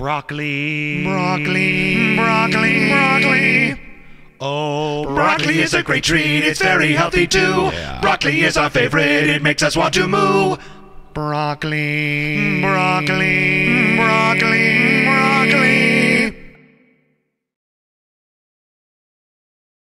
Broccoli. Broccoli, broccoli, broccoli. Oh, Broccoli is a great treat, it's very healthy too. Broccoli is our favorite, it makes us want to moo. Broccoli, broccoli.